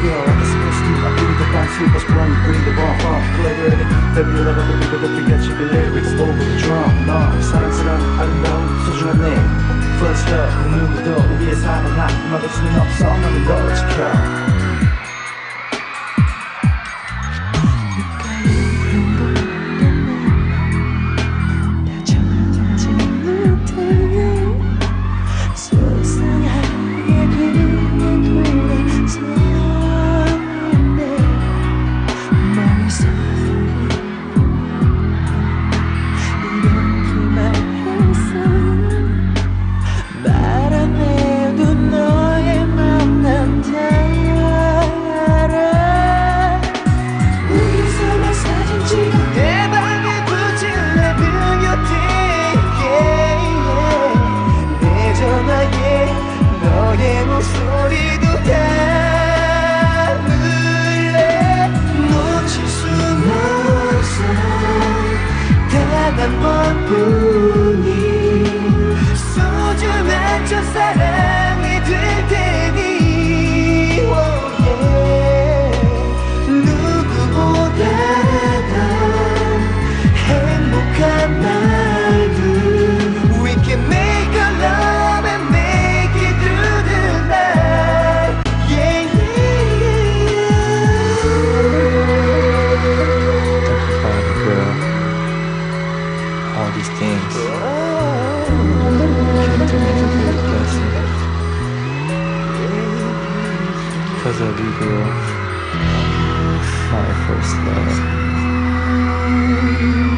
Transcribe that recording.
feel like it's supposed steam I bring the back sleep, I sprung, bring the bomb off Clarity, every level, every bit don't forget of the lyrics Over the drum, no, 사랑스런 아름다운 소중한 내 First up, the love, 그 누구도 우리의 사랑 한 마디씩 없어 나는 널 지켜 사랑한 것뿐이 소중한 첫사랑 because of you, girl. My first love.